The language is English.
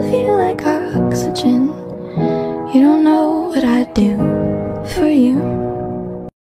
love you like oxygen. You don't know what I'd do for you.